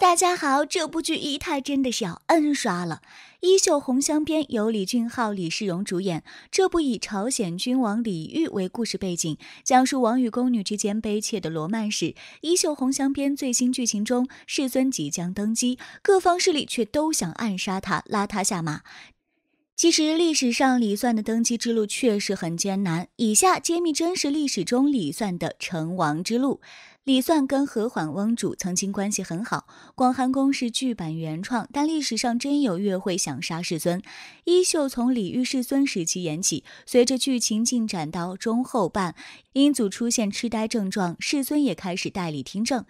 大家好，这部剧一太真的是要 N 刷了，《衣袖红镶边》由李俊浩、李世荣主演。这部以朝鲜君王李煜为故事背景，讲述王与宫女之间悲切的罗曼史。《衣袖红镶边》最新剧情中，世孙即将登基，各方势力却都想暗杀他，拉他下马。其实历史上李算的登基之路确实很艰难，以下揭秘真实历史中李算的成王之路。李算跟何缓翁主曾经关系很好，广寒宫是剧版原创，但历史上真有月会想杀世尊。衣袖从李煜世尊时期演起，随着剧情进展到中后半，英祖出现痴呆症状，世尊也开始代理听政。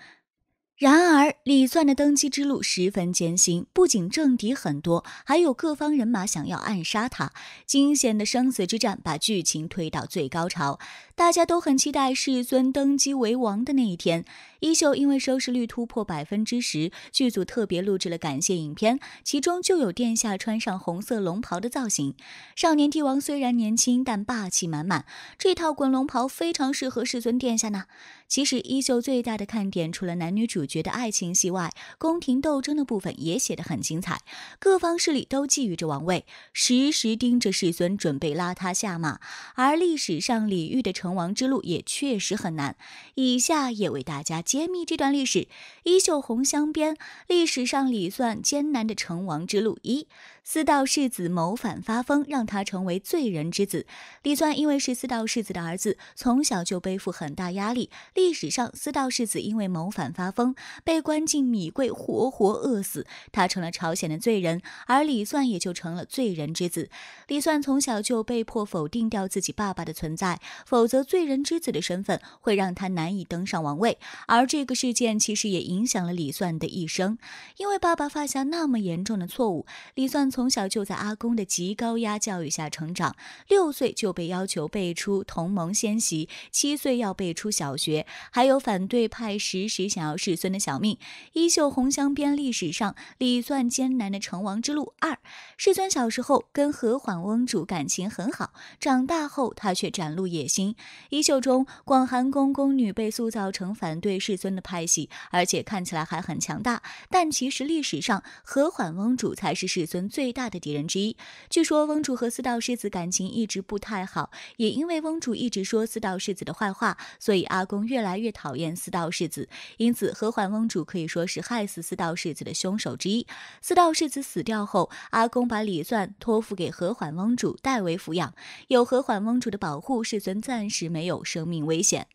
然而，李算的登基之路十分艰辛，不仅政敌很多，还有各方人马想要暗杀他。惊险的生死之战把剧情推到最高潮，大家都很期待世孙登基为王的那一天。衣袖因为收视率突破百分之十，剧组特别录制了感谢影片，其中就有殿下穿上红色龙袍的造型。少年帝王虽然年轻，但霸气满满，这套滚龙袍非常适合世尊殿下呢。其实，衣袖最大的看点，除了男女主角的爱情戏外，宫廷斗争的部分也写得很精彩。各方势力都觊觎着王位，时时盯着世孙，准备拉他下马。而历史上李煜的成王之路也确实很难。以下也为大家揭秘这段历史：衣袖红镶边，历史上李算艰难的成王之路一。四道世子谋反发疯，让他成为罪人之子。李算因为是四道世子的儿子，从小就背负很大压力。历史上，四道世子因为谋反发疯，被关进米柜，活活饿死。他成了朝鲜的罪人，而李算也就成了罪人之子。李算从小就被迫否定掉自己爸爸的存在，否则罪人之子的身份会让他难以登上王位。而这个事件其实也影响了李算的一生，因为爸爸犯下那么严重的错误，李算。从小就在阿公的极高压教育下成长，六岁就被要求背出《同盟先习》，七岁要背出小学，还有反对派时时想要世孙的小命。衣袖红镶边历史上李算艰难的成王之路二，世孙小时候跟和缓翁主感情很好，长大后他却展露野心。衣袖中广寒宫宫女被塑造成反对世尊的派系，而且看起来还很强大，但其实历史上和缓翁主才是世尊最。大的敌人之一。据说翁主和四道世子感情一直不太好，也因为翁主一直说四道世子的坏话，所以阿公越来越讨厌四道世子。因此，和缓翁主可以说是害死四道世子的凶手之一。四道世子死掉后，阿公把李算托付给和缓翁主代为抚养。有和缓翁主的保护，世尊暂是没有生命危险。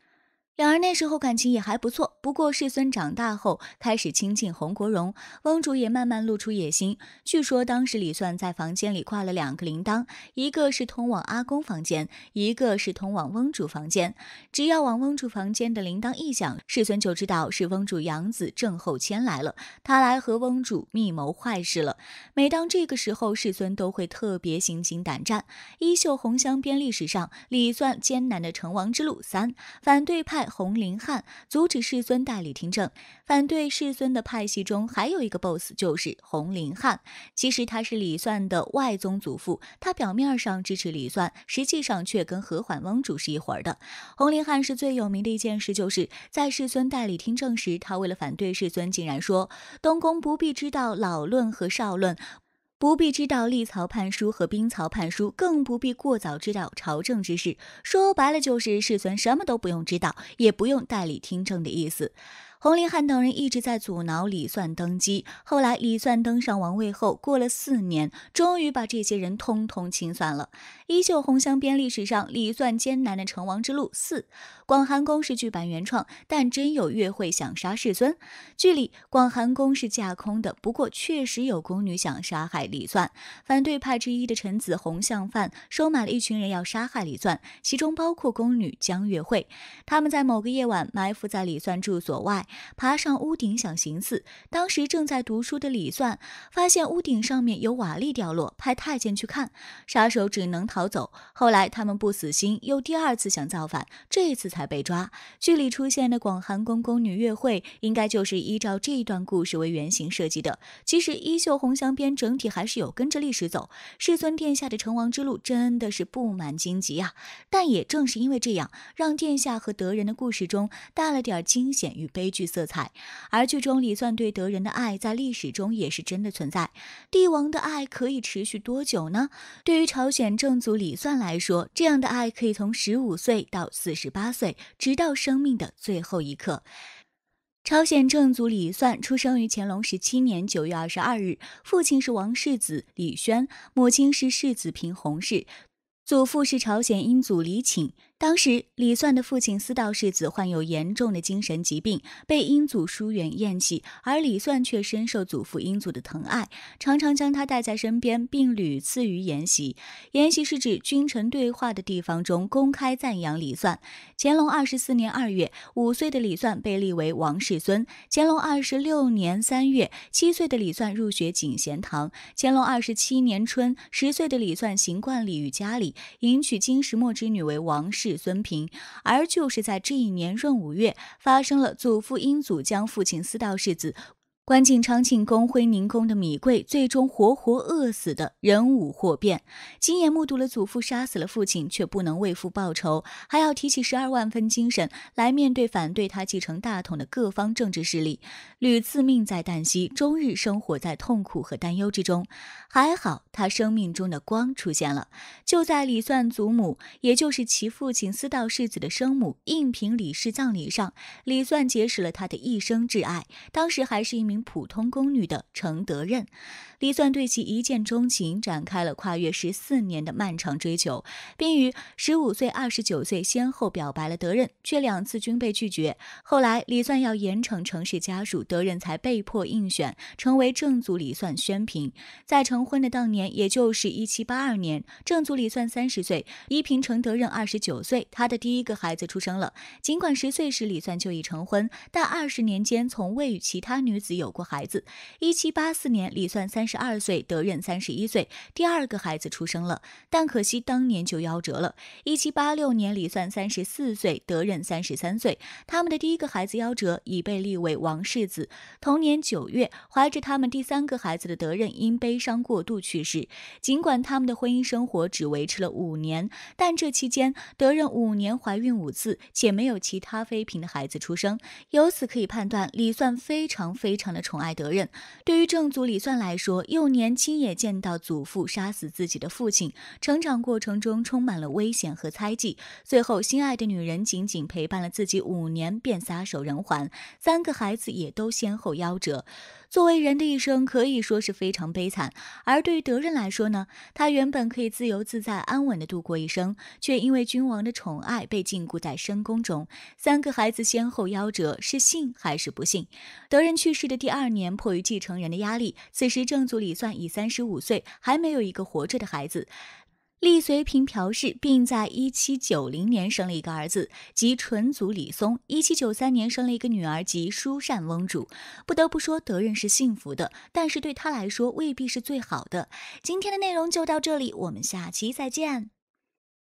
两人那时候感情也还不错，不过世孙长大后开始亲近洪国荣，翁主也慢慢露出野心。据说当时李算在房间里挂了两个铃铛，一个是通往阿公房间，一个是通往翁主房间。只要往翁主房间的铃铛一响，世孙就知道是翁主养子郑厚谦来了，他来和翁主密谋坏事了。每当这个时候，世孙都会特别心惊胆战。衣袖红香边历史上李算艰难的成王之路三，反对派。洪林汉阻止世孙代理听政，反对世孙的派系中还有一个 boss，就是洪林汉。其实他是李算的外宗祖父，他表面上支持李算，实际上却跟何缓翁主是一伙的。洪林汉是最有名的一件事，就是在世孙代理听政时，他为了反对世孙，竟然说东宫不必知道老论和少论。不必知道立曹判书和兵曹判书，更不必过早知道朝政之事。说白了，就是世孙什么都不用知道，也不用代理听政的意思。洪林汉等人一直在阻挠李算登基，后来李算登上王位后，过了四年，终于把这些人通通清算了。衣袖红镶边历史上李算艰难的成王之路四，广寒宫是剧版原创，但真有月会想杀世尊。剧里广寒宫是架空的，不过确实有宫女想杀害李算。反对派之一的臣子洪相范收买了一群人要杀害李算，其中包括宫女江月慧。他们在某个夜晚埋伏在李算住所外。爬上屋顶想行刺，当时正在读书的李算发现屋顶上面有瓦砾掉落，派太监去看，杀手只能逃走。后来他们不死心，又第二次想造反，这次才被抓。剧里出现的广寒宫宫女月会，应该就是依照这一段故事为原型设计的。其实衣袖红镶边整体还是有跟着历史走，世尊殿下的成王之路真的是布满荆棘啊！但也正是因为这样，让殿下和德仁的故事中带了点惊险与悲。剧色彩。而剧中李算对德仁的爱，在历史中也是真的存在。帝王的爱可以持续多久呢？对于朝鲜正祖李算来说，这样的爱可以从十五岁到四十八岁，直到生命的最后一刻。朝鲜正祖李算出生于乾隆十七年九月二十二日，父亲是王世子李宣，母亲是世子平弘氏，祖父是朝鲜英祖李请。当时，李算的父亲司道世子患有严重的精神疾病，被英祖疏远厌弃，而李算却深受祖父英祖的疼爱，常常将他带在身边，并屡次于筵席（筵席是指君臣对话的地方）中公开赞扬李算。乾隆二十四年二月，五岁的李算被立为王世孙。乾隆二十六年三月，七岁的李算入学景贤堂。乾隆二十七年春，十岁的李算行冠礼于家里，迎娶金石墨之女为王氏。世孙平，而就是在这一年闰五月，发生了祖父英祖将父亲司道世子。关进昌庆宫徽宁宫的米贵最终活活饿死的人武祸变，亲眼目睹了祖父杀死了父亲，却不能为父报仇，还要提起十二万分精神来面对反对他继承大统的各方政治势力，屡次命在旦夕，终日生活在痛苦和担忧之中。还好他生命中的光出现了，就在李算祖母，也就是其父亲司道世子的生母应平李氏葬礼上，李算结识了他的一生挚爱，当时还是一名。普通宫女的程德任，李算对其一见钟情，展开了跨越十四年的漫长追求，并于十五岁、二十九岁先后表白了德任，却两次均被拒绝。后来李算要严惩程氏家属，德任才被迫应选，成为正祖李算宣平。在成婚的当年，也就是一七八二年，正祖李算三十岁，依嫔程德任二十九岁，他的第一个孩子出生了。尽管十岁时李算就已成婚，但二十年间从未与其他女子有。有过孩子。一七八四年，李算三十二岁，德任三十一岁，第二个孩子出生了，但可惜当年就夭折了。一七八六年，李算三十四岁，德任三十三岁，他们的第一个孩子夭折，已被立为王世子。同年九月，怀着他们第三个孩子的德任因悲伤过度去世。尽管他们的婚姻生活只维持了五年，但这期间，德任五年怀孕五次，且没有其他妃嫔的孩子出生。由此可以判断，李算非常非常。的宠爱德任，对于正祖李算来说，幼年亲眼见到祖父杀死自己的父亲，成长过程中充满了危险和猜忌，最后心爱的女人仅仅陪伴了自己五年便撒手人寰，三个孩子也都先后夭折。作为人的一生可以说是非常悲惨，而对于德任来说呢，他原本可以自由自在、安稳的度过一生，却因为君王的宠爱被禁锢在深宫中，三个孩子先后夭折，是幸还是不幸？德任去世的第第二年，迫于继承人的压力，此时正祖李算已三十五岁，还没有一个活着的孩子。立随平朴氏，并在一七九零年生了一个儿子，即纯祖李松。一七九三年生了一个女儿，即淑善翁主。不得不说，德任是幸福的，但是对他来说未必是最好的。今天的内容就到这里，我们下期再见。